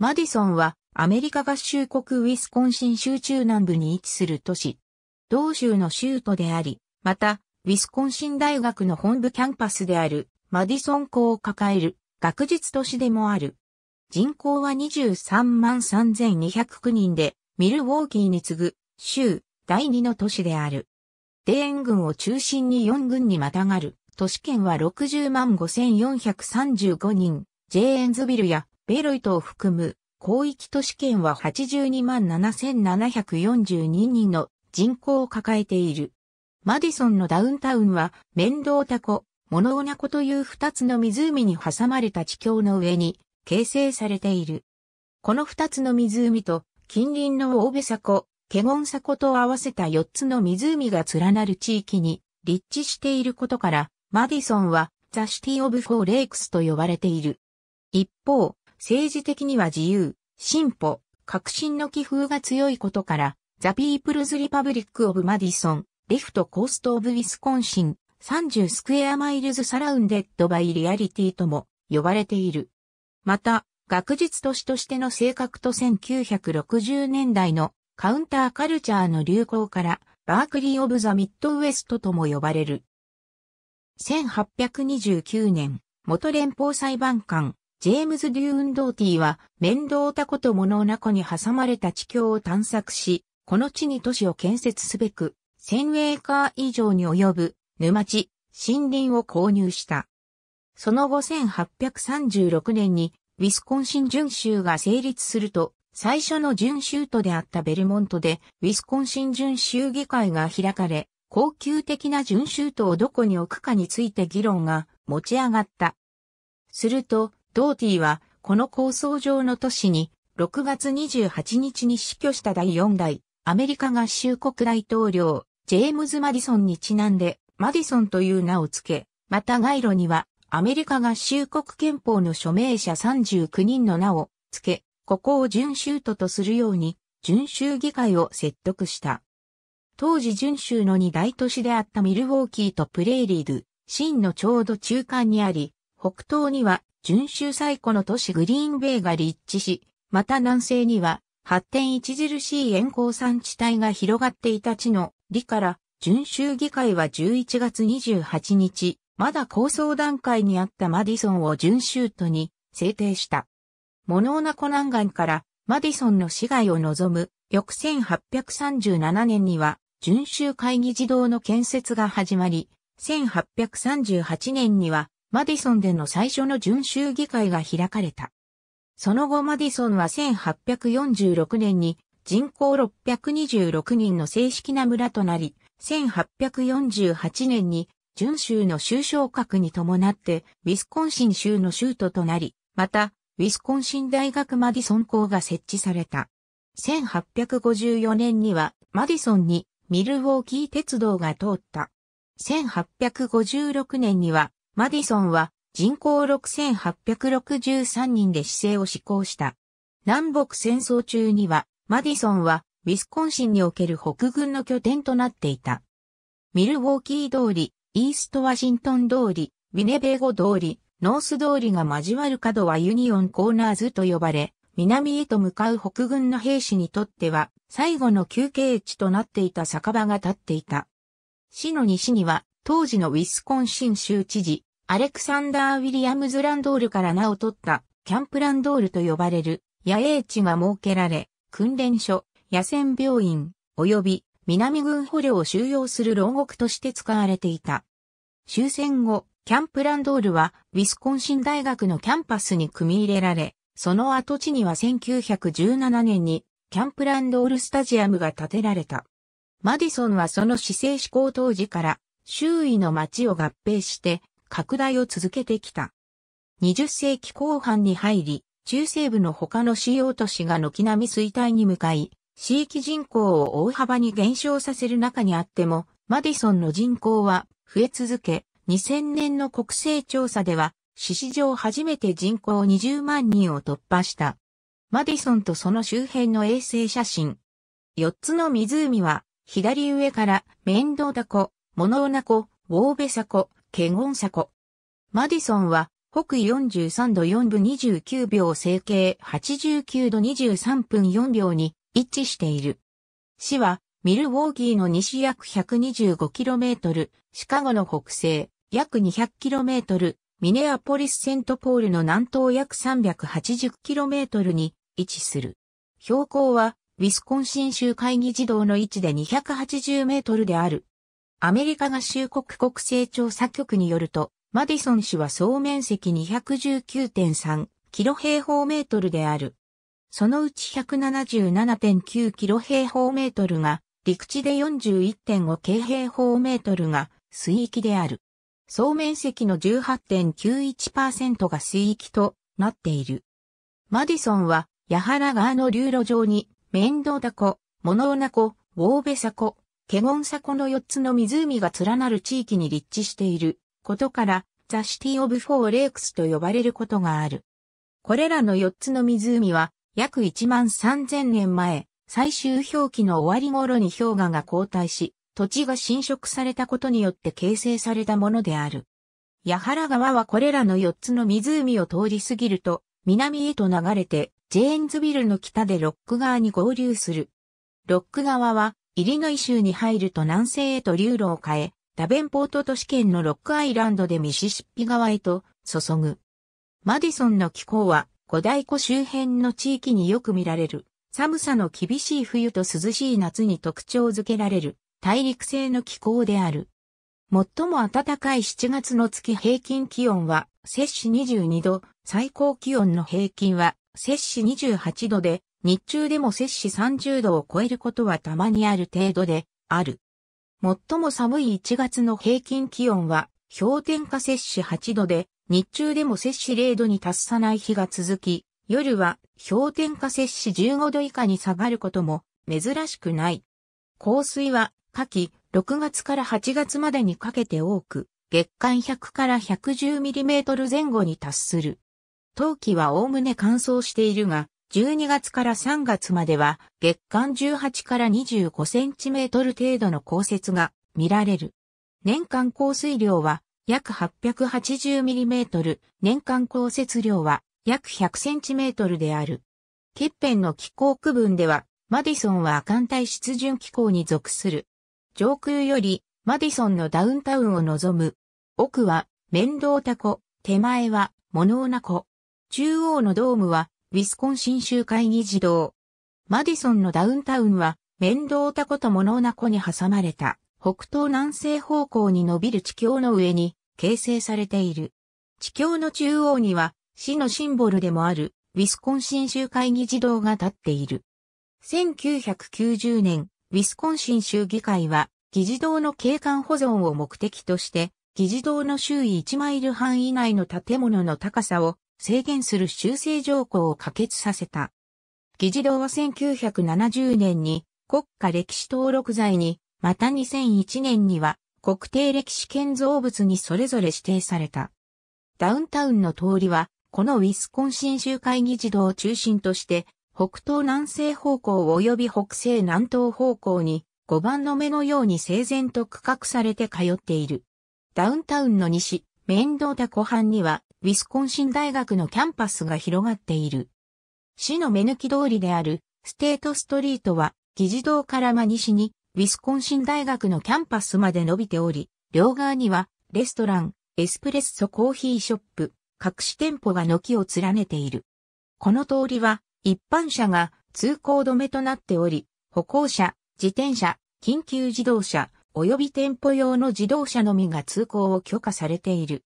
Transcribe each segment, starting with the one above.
マディソンはアメリカ合衆国ウィスコンシン州中南部に位置する都市。同州の州都であり、また、ウィスコンシン大学の本部キャンパスであるマディソン校を抱える学術都市でもある。人口は23万3209人で、ミルウォーキーに次ぐ州第2の都市である。デーン郡を中心に4郡にまたがる。都市圏は60万5435人。ジェーンズビルやベロイトを含む広域都市圏は82万7742人の人口を抱えている。マディソンのダウンタウンはメンドータ湖、モノーナ湖という二つの湖に挟まれた地峡の上に形成されている。この二つの湖と近隣のウォーベサ湖、ケゴンサ湖と合わせた四つの湖が連なる地域に立地していることから、マディソンは The City of Four Lakes と呼ばれている。一方、政治的には自由、進歩、革新の気風が強いことから、 The People's Republic of Madison、Left Coast of Wisconsin、30 Square Miles Surrounded by Reality とも呼ばれている。また、学術都市としての性格と1960年代のカウンターカルチャーの流行から Berkeley of the Midwest とも呼ばれる。1829年、元連邦裁判官、ジェームズ・デューン・ドーティーは、メンドータ湖とモノーナ湖に挟まれた地峡を探索し、この地に都市を建設すべく、1000エーカー以上に及ぶ沼地、森林を購入した。その後1836年に、ウィスコンシン準州が成立すると、最初の準州都であったベルモントで、ウィスコンシン準州議会が開かれ、高級的な準州都をどこに置くかについて議論が持ち上がった。すると、ドーティーは、この構想上の都市に、6月28日に死去した第4代、アメリカ合衆国大統領、ジェームズ・マディソンにちなんで、マディソンという名を付け、また街路には、アメリカ合衆国憲法の署名者39人の名を付け、ここを準州都とするように、準州議会を説得した。当時準州の二大都市であったミルウォーキーとプレーリード、シンのちょうど中間にあり、北東には準州最古の都市グリーンベイが立地し、また南西には発展著しい円鉱産地帯が広がっていた地の里から、準州議会は11月28日、まだ構想段階にあったマディソンを準州都に制定した。モノーナコ南岸からマディソンの市街を望む翌1837年には準州会議児童の建設が始まり、1838年にはマディソンでの最初の準州議会が開かれた。その後マディソンは1846年に人口626人の正式な村となり、1848年に準州の州昇格に伴ってウィスコンシン州の州都となり、また、ウィスコンシン大学マディソン校が設置された。1854年にはマディソンにミルウォーキー鉄道が通った。1856年にはマディソンは人口6863人で市制を施行した。南北戦争中には、マディソンはウィスコンシンにおける北軍の拠点となっていた。ミルウォーキー通り、イーストワシントン通り、ウィネベーゴ通り、ノース通りが交わる角はユニオンコーナーズと呼ばれ、南へと向かう北軍の兵士にとっては、最後の休憩地となっていた酒場が立っていた。市の西には、当時のウィスコンシン州知事、アレクサンダー・ウィリアムズ・ランドールから名を取ったキャンプランドールと呼ばれる野営地が設けられ、訓練所、野戦病院、及び南軍捕虜を収容する牢獄として使われていた。終戦後、キャンプランドールはウィスコンシン大学のキャンパスに組み入れられ、その跡地には1917年にキャンプランドールスタジアムが建てられた。マディソンはその市政施行当時から周囲の町を合併して拡大を続けてきた。20世紀後半に入り、中西部の他の主要都市が軒並み衰退に向かい、地域人口を大幅に減少させる中にあっても、マディソンの人口は増え続け、2000年の国勢調査では、史上初めて人口20万人を突破した。マディソンとその周辺の衛星写真。4つの湖は、左上からメンドダ湖、モノーナ湖、ウォーベサ湖、ケゴンサ湖。マディソンは北緯43度4分29秒西経89度23分4秒に位置している。市はミルウォーキーの西約 125km、シカゴの北西約 200km、ミネアポリス・セントポールの南東約 380km に位置する。標高はウィスコンシン州会議児童の位置で280メートルである。アメリカ合衆国国勢調査局によると、マディソン市は総面積219.3キロ平方メートルである。そのうち177.9キロ平方メートルが陸地で41.5京平方メートルが水域である。総面積の18.91%が水域となっている。マディソンは、ヤハラ川の流路上に、メンドータ湖、モノーナ湖、ウォーベサ湖、ケゴンサ湖の4つの湖が連なる地域に立地していることから、 The City of Four Lakes と呼ばれることがある。これらの4つの湖は、約1万3000年前、最終氷期の終わり頃に氷河が後退し、土地が侵食されたことによって形成されたものである。八原川はこれらの4つの湖を通り過ぎると、南へと流れて、ジェーンズビルの北でロック川に合流する。ロック川は、イリノイ州に入ると南西へと流路を変え、ダベンポート都市圏のロックアイランドでミシシッピ川へと注ぐ。マディソンの気候は、五大湖周辺の地域によく見られる。寒さの厳しい冬と涼しい夏に特徴づけられる。大陸性の気候である。最も暖かい7月の月平均気温は、摂氏22度、最高気温の平均は、摂氏28度で、日中でも摂氏30度を超えることはたまにある程度で、ある。最も寒い1月の平均気温は、氷点下摂氏8度で、日中でも摂氏0度に達さない日が続き、夜は氷点下摂氏15度以下に下がることも珍しくない。降水は夏季、6月から8月までにかけて多く、月間100から 110mm 前後に達する。冬季はおおむね乾燥しているが、12月から3月までは月間18から25センチメートル程度の降雪が見られる。年間降水量は約 880mm、年間降雪量は約100センチメートルである。欠片の気候区分では、マディソンは亜寒帯湿潤気候に属する。上空よりマディソンのダウンタウンを望む。奥は面倒タ湖、手前はモノーナ湖。中央のドームはウィスコンシン州会議児童。マディソンのダウンタウンは面倒タ湖とモノーナ湖に挟まれた北東南西方向に伸びる地境の上に形成されている。地境の中央には市のシンボルでもあるウィスコンシン州会議児童が立っている。1990年、ウィスコンシン州議会は、議事堂の景観保存を目的として、議事堂の周囲1マイル半以内の建物の高さを制限する修正条項を可決させた。議事堂は1970年に国家歴史登録財に、また2001年には国定歴史建造物にそれぞれ指定された。ダウンタウンの通りは、このウィスコンシン州会議事堂を中心として北東南西方向及び北西南東方向に碁盤の目のように整然と区画されて通っている。ダウンタウンの西、メンドータ湖畔にはウィスコンシン大学のキャンパスが広がっている。市の目抜き通りであるステートストリートは議事堂から真西にウィスコンシン大学のキャンパスまで伸びており、両側にはレストラン、エスプレッソコーヒーショップ、各種店舗が軒を連ねている。この通りは一般車が通行止めとなっており、歩行者、自転車、緊急自動車、及び店舗用の自動車のみが通行を許可されている。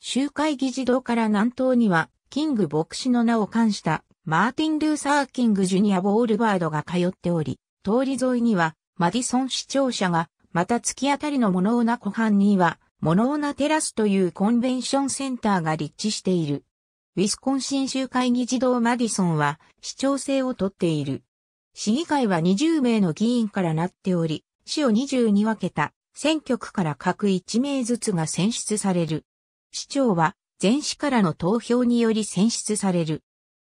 集会議事堂から南東には、キング牧師の名を冠したマーティン・ルーサー・キング・ジュニア・ボールバードが通っており、通り沿いにはマディソン市庁舎が、また突き当たりのモノーナ湖畔には、モノーナテラスというコンベンションセンターが立地している。ウィスコンシン州会議児童マディソンは市長制をとっている。市議会は20名の議員からなっており、市を20に分けた選挙区から各1名ずつが選出される。市長は全市からの投票により選出される。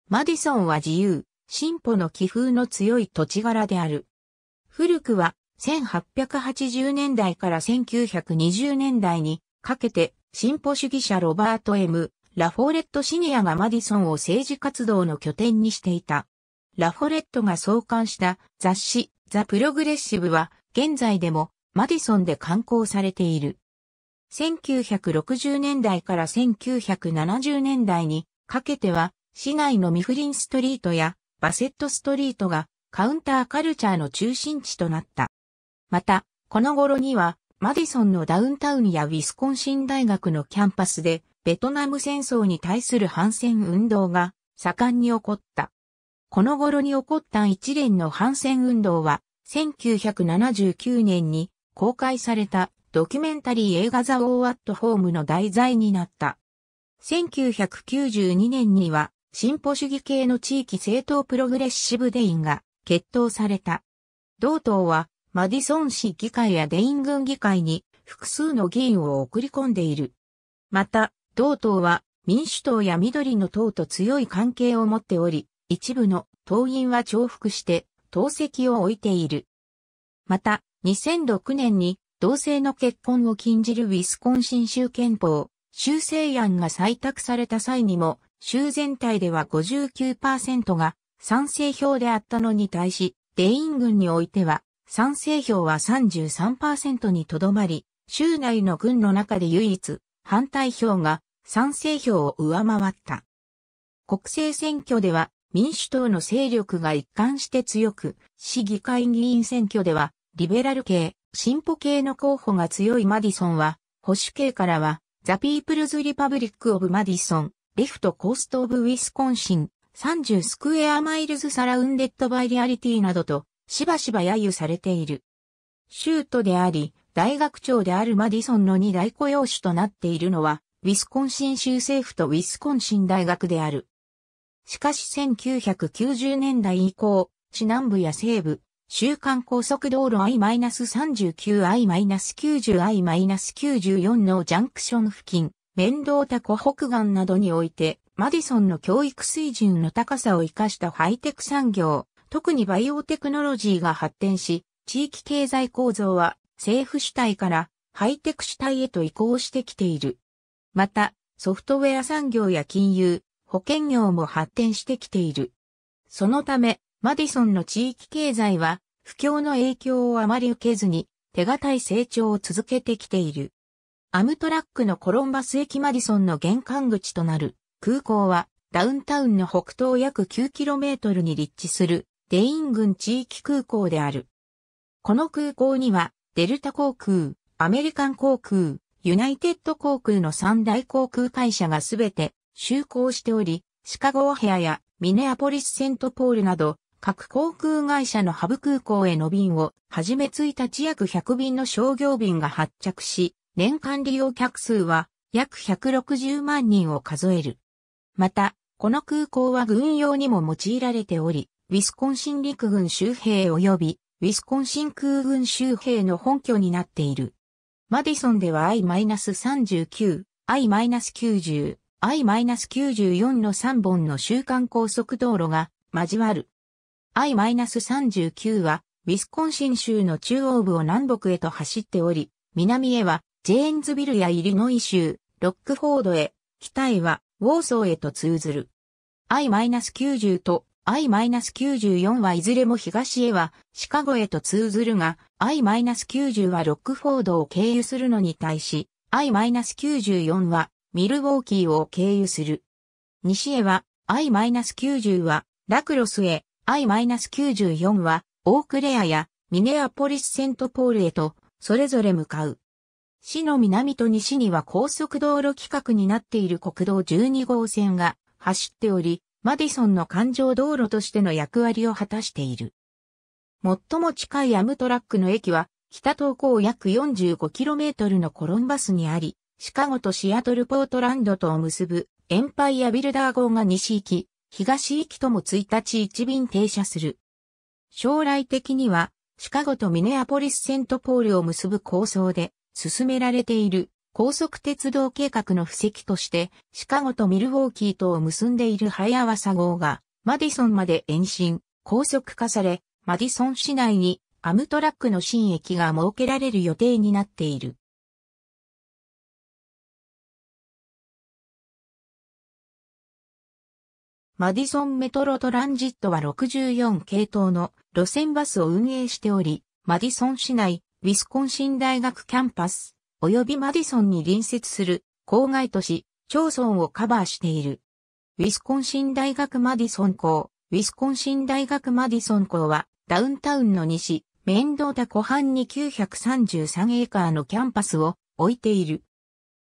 マディソンは自由、進歩の気風の強い土地柄である。古くは1880年代から1920年代にかけて進歩主義者ロバート・ M・ ラフォレットシニアがマディソンを政治活動の拠点にしていた。ラフォレットが創刊した雑誌ザ・プログレッシブは現在でもマディソンで刊行されている。1960年代から1970年代にかけては市内のミフリンストリートやバセットストリートがカウンターカルチャーの中心地となった。また、この頃にはマディソンのダウンタウンやウィスコンシン大学のキャンパスでベトナム戦争に対する反戦運動が盛んに起こった。この頃に起こった一連の反戦運動は1979年に公開されたドキュメンタリー映画ザ・オー・アット・ホームの題材になった。1992年には進歩主義系の地域政党プログレッシブデインが決闘された。同党はマディソン市議会やデイン郡議会に複数の議員を送り込んでいる。また、同党は民主党や緑の党と強い関係を持っており、一部の党員は重複して党籍を置いている。また、2006年に同性の結婚を禁じるウィスコンシン州憲法、修正案が採択された際にも、州全体では59%が賛成票であったのに対し、デイン郡においては賛成票は33%にとどまり、州内の郡の中で唯一反対票が賛成票を上回った。国政選挙では民主党の勢力が一貫して強く、市議会議員選挙ではリベラル系、進歩系の候補が強いマディソンは、保守系からは The People's Republic of Madison、Left Coast of Wisconsin、30 Square Miles Surrounded by Reality などと、しばしば揶揄されている。州都であり、大学町であるマディソンの二大雇用主となっているのは、ウィスコンシン州政府とウィスコンシン大学である。しかし1990年代以降、市南部や西部、州間高速道路 I-39、I-90、I-94 のジャンクション付近、面倒タ湖北岸などにおいて、マディソンの教育水準の高さを活かしたハイテク産業、特にバイオテクノロジーが発展し、地域経済構造は政府主体からハイテク主体へと移行してきている。また、ソフトウェア産業や金融、保険業も発展してきている。そのため、マディソンの地域経済は、不況の影響をあまり受けずに、手堅い成長を続けてきている。アムトラックのコロンバス駅マディソンの玄関口となる空港は、ダウンタウンの北東約 9km に立地するデイン郡地域空港である。この空港には、デルタ航空、アメリカン航空、ユナイテッド航空の三大航空会社がすべて就航しており、シカゴオヘアやミネアポリスセントポールなど、各航空会社のハブ空港への便を、はじめ1日約100便の商業便が発着し、年間利用客数は約160万人を数える。また、この空港は軍用にも用いられており、ウィスコンシン陸軍周兵及びウィスコンシン空軍周兵の本拠になっている。マディソンでは I-39、I-90、I-94 の3本の週間高速道路が交わる。I-39 は、ウィスコンシン州の中央部を南北へと走っており、南へは、ジェーンズビルやイリノイ州、ロックフォードへ、北へは、ウォーソーへと通ずる。I-90 と I-94 はいずれも東へはシカゴへと通ずるが、I-90 はロックフォードを経由するのに対し、I-94 はミルウォーキーを経由する。西へは I-90 はラクロスへ、I-94 はオークレアやミネアポリスセントポールへとそれぞれ向かう。市の南と西には高速道路規格になっている国道12号線が走っており、マディソンの環状道路としての役割を果たしている。最も近いアムトラックの駅は北東港約 45km のコロンバスにあり、シカゴとシアトルポートランドとを結ぶエンパイアビルダー号が西行き、東行きとも1日1便停車する。将来的にはシカゴとミネアポリスセントポールを結ぶ構想で進められている高速鉄道計画の布石としてシカゴとミルウォーキーとを結んでいるハイアワサ号がマディソンまで延伸、高速化され、マディソン市内にアムトラックの新駅が設けられる予定になっている。マディソンメトロトランジットは64系統の路線バスを運営しており、マディソン市内、ウィスコンシン大学キャンパス、及びマディソンに隣接する郊外都市、町村をカバーしている。ウィスコンシン大学マディソン校、ウィスコンシン大学マディソン校は、ダウンタウンの西、メンドータ湖畔に933エーカーのキャンパスを置いている。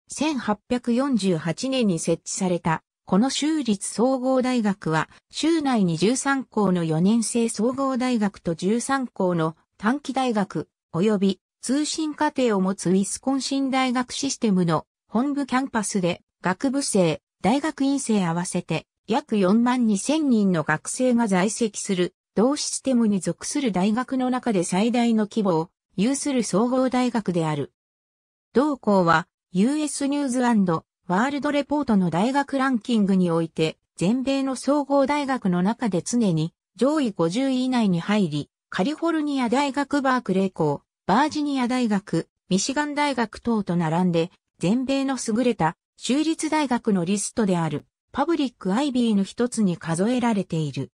1848年に設置された、この州立総合大学は、州内に13校の4年生総合大学と13校の短期大学、及び通信課程を持つウィスコンシン大学システムの本部キャンパスで、学部生、大学院生合わせて約4万2千人の学生が在籍する同システムに属する大学の中で最大の規模を有する総合大学である。同校は US ニューズワールドレポートの大学ランキングにおいて全米の総合大学の中で常に上位50位以内に入り、カリフォルニア大学バークレー校、バージニア大学、ミシガン大学等と並んで全米の優れた州立大学のリストであるパブリックアイビーの一つに数えられている。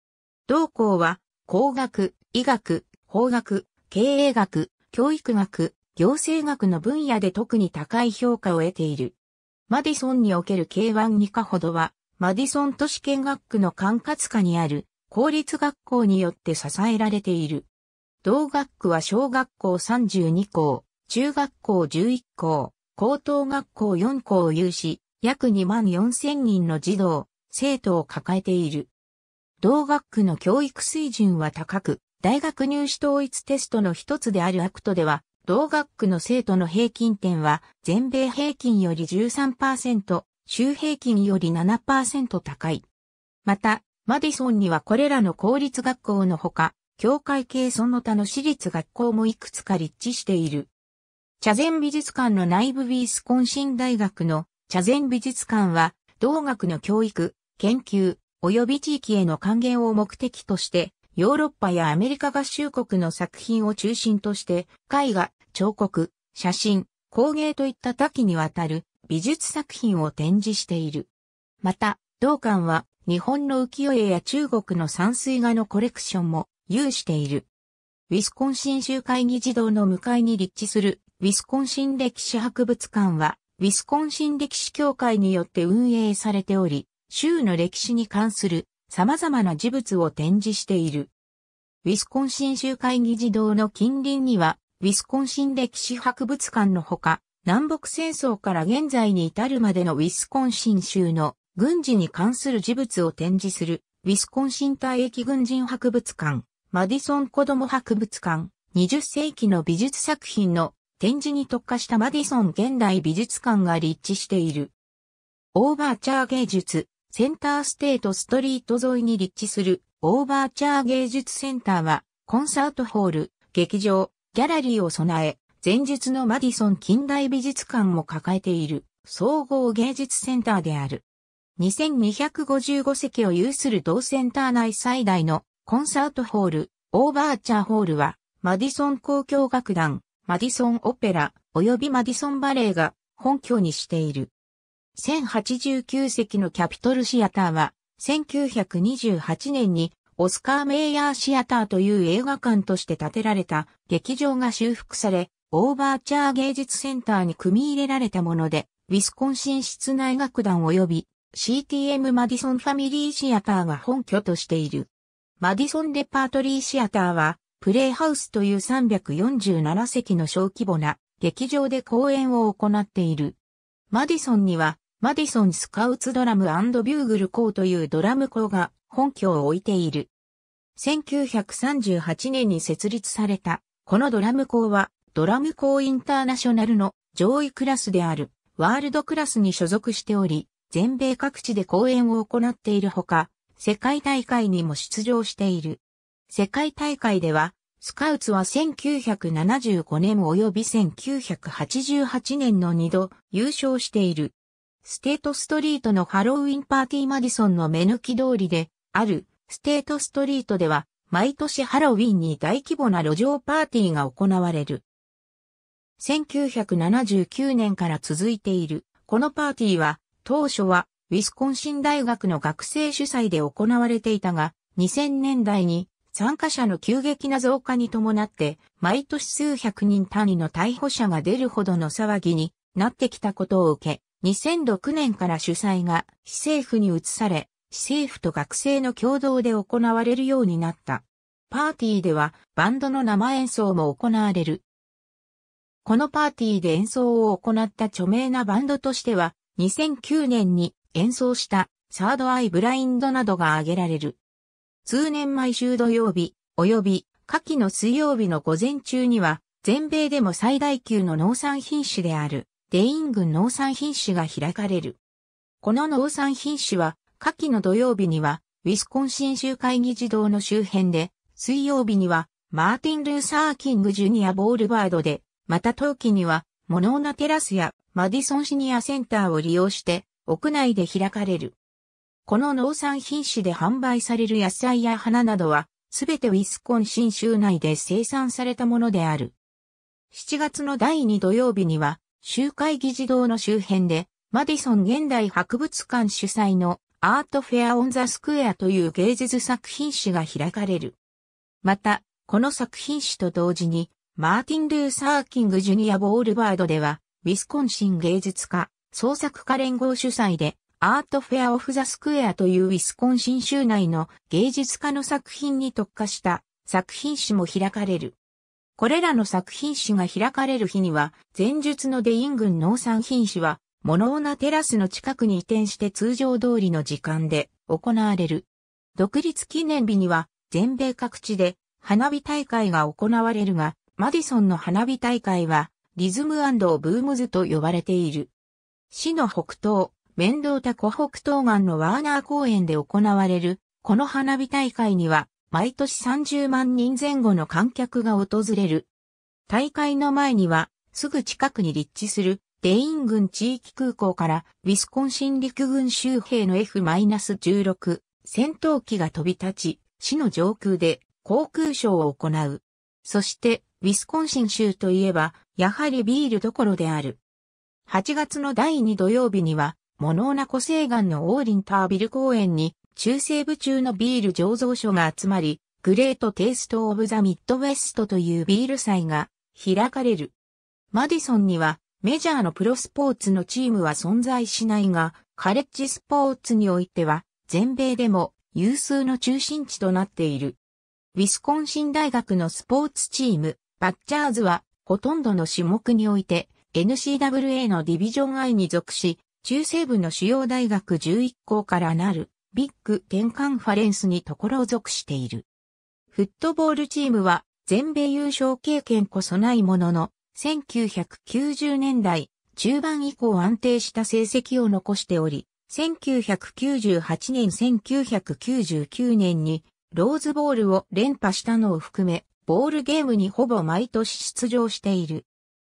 同校は工学、医学、法学、経営学、教育学、行政学の分野で特に高い評価を得ている。マディソンにおける K1 科ほどは、マディソン都市見学区の管轄下にある公立学校によって支えられている。同学区は小学校32校、中学校11校、高等学校4校を有し、約2万4千人の児童、生徒を抱えている。同学区の教育水準は高く、大学入試統一テストの一つである ACT では、同学区の生徒の平均点は全米平均より13%、州平均より7%高い。また、マディソンにはこれらの公立学校のほか、教会系その他の私立学校もいくつか立地している。チェイゼン美術館の内部ウィスコンシン大学のチェイゼン美術館は、同学の教育、研究、及び地域への還元を目的として、ヨーロッパやアメリカ合衆国の作品を中心として、絵画、彫刻、写真、工芸といった多岐にわたる美術作品を展示している。また、同館は日本の浮世絵や中国の山水画のコレクションも有している。ウィスコンシン州会議児童の向かいに立地するウィスコンシン歴史博物館は、ウィスコンシン歴史協会によって運営されており、州の歴史に関する様々な事物を展示している。ウィスコンシン州会議児童の近隣には、ウィスコンシン歴史博物館のほか、南北戦争から現在に至るまでのウィスコンシン州の軍事に関する事物を展示する、ウィスコンシン退役軍人博物館、マディソン子供博物館、20世紀の美術作品の展示に特化したマディソン現代美術館が立地している。オーバーチャー芸術、センターステートストリート沿いに立地するオーバーチャー芸術センターは、コンサートホール、劇場、ギャラリーを備え、前述のマディソン近代美術館も抱えている総合芸術センターである。2255席を有する同センター内最大のコンサートホール、オーバーチャーホールは、マディソン交響楽団、マディソンオペラ及びマディソンバレエが本拠にしている。1089席のキャピトルシアターは、1928年にオスカー・メイヤーシアターという映画館として建てられた劇場が修復され、オーバーチャー芸術センターに組み入れられたもので、ウィスコンシン室内楽団及び CTM マディソンファミリーシアターが本拠としている。マディソンレパートリーシアターはプレイハウスという347席の小規模な劇場で公演を行っている。マディソンには、マディソンスカウツドラムビューグル校というドラム校が本拠を置いている。1938年に設立された、このドラム校は、ドラム校インターナショナルの上位クラスである、ワールドクラスに所属しており、全米各地で公演を行っているほか、世界大会にも出場している。世界大会では、スカウツは1975年及び1988年の2度優勝している。ステートストリートのハロウィンパーティーマディソンの目抜き通りであるステートストリートでは毎年ハロウィンに大規模な路上パーティーが行われる。1979年から続いているこのパーティーは当初はウィスコンシン大学の学生主催で行われていたが、2000年代に参加者の急激な増加に伴って、毎年数百人単位の逮捕者が出るほどの騒ぎになってきたことを受け、2006年から主催が市政府に移され、政府と学生の共同で行われるようになった。パーティーではバンドの生演奏も行われる。このパーティーで演奏を行った著名なバンドとしては、2009年に演奏したサードアイブラインドなどが挙げられる。通年毎週土曜日、及び夏季の水曜日の午前中には、全米でも最大級の農産品種である、デイン郡農産品種が開かれる。この農産品種は、夏季の土曜日には、ウィスコンシン州会議児童の周辺で、水曜日には、マーティン・ルーサー・キング・ジュニア・ボールバードで、また冬季には、モノーナテラスやマディソンシニアセンターを利用して、屋内で開かれる。この農産品種で販売される野菜や花などは、すべてウィスコンシン州内で生産されたものである。7月の第2土曜日には、集会議事堂の周辺で、マディソン現代博物館主催のArt Fair on the Square という芸術作品市が開かれる。また、この作品市と同時に、マーティン・ルーサー・キング・ジュニア・ボールバードでは、ウィスコンシン芸術家、創作家連合主催で、アートフェア・オフ・ザ・スクエアというウィスコンシン州内の芸術家の作品に特化した作品市も開かれる。これらの作品市が開かれる日には、前述のデイン郡農産品市は、モノーナテラスの近くに移転して通常通りの時間で行われる。独立記念日には、全米各地で花火大会が行われるが、マディソンの花火大会は、リズムブームズと呼ばれている。市の北東、面倒田湖北東岸のワーナー公園で行われる、この花火大会には、毎年30万人前後の観客が訪れる。大会の前には、すぐ近くに立地する、デイン郡地域空港から、ウィスコンシン陸軍州兵の F-16 戦闘機が飛び立ち、市の上空で航空ショーを行う。そして、ウィスコンシン州といえば、やはりビールどころである。8月の第2土曜日には、モノーナ湖西岸のオーリンタービル公園に、中西部中のビール醸造所が集まり、 Great Taste of the Midwest というビール祭が開かれる。マディソンにはメジャーのプロスポーツのチームは存在しないが、カレッジスポーツにおいては全米でも有数の中心地となっている。ウィスコンシン大学のスポーツチーム、バッチャーズは、ほとんどの種目において、NCWA のディビジョン I に属し、中西部の主要大学11校からなる、ビッグ10カンファレンスにところを属している。フットボールチームは、全米優勝経験こそないものの、1990年代中盤以降安定した成績を残しており、1998年1999年にローズボールを連覇したのを含め、ボールゲームにほぼ毎年出場している。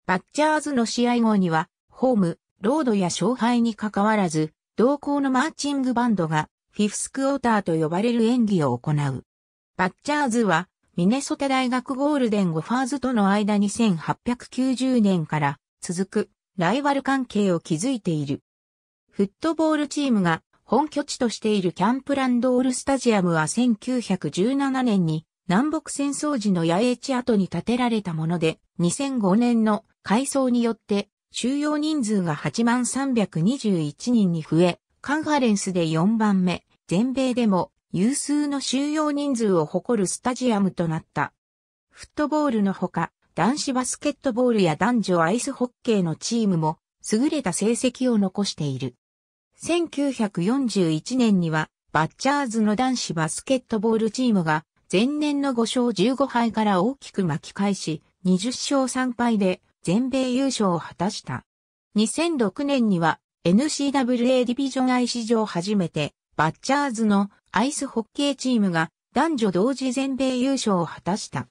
バッチャーズの試合後には、ホーム、ロードや勝敗に関わらず、同校のマーチングバンドが、フィフスクォーターと呼ばれる演技を行う。バッチャーズは、ミネソタ大学ゴールデンゴファーズとの間に1890年から続くライバル関係を築いている。フットボールチームが本拠地としているキャンプランドールスタジアムは1917年に南北戦争時の野営地跡に建てられたもので、2005年の改装によって収容人数が8万321人に増え、カンファレンスで4番目、全米でも有数の収容人数を誇るスタジアムとなった。フットボールのほか、男子バスケットボールや男女アイスホッケーのチームも優れた成績を残している。1941年には、バッチャーズの男子バスケットボールチームが前年の5勝15敗から大きく巻き返し、20勝3敗で全米優勝を果たした。2006年には NCAA ディビジョン I 史上初めて、バッチャーズのアイスホッケーチームが男女同時全米優勝を果たした。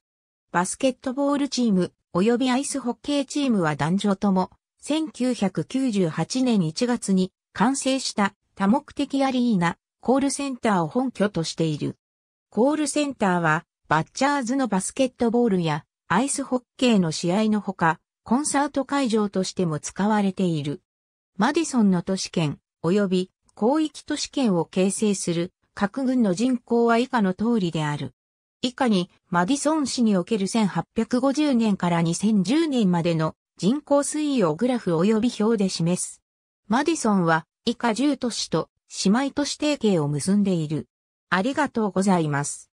バスケットボールチーム及びアイスホッケーチームは男女とも1998年1月に完成した多目的アリーナコールセンターを本拠としている。コールセンターは、バッチャーズのバスケットボールやアイスホッケーの試合のほか、コンサート会場としても使われている。マディソンの都市圏、及び広域都市圏を形成する各軍の人口は以下の通りである。以下にマディソン市における1850年から2010年までの人口推移をグラフ及び表で示す。マディソンは以下10都市と姉妹都市提携を結んでいる。ありがとうございます。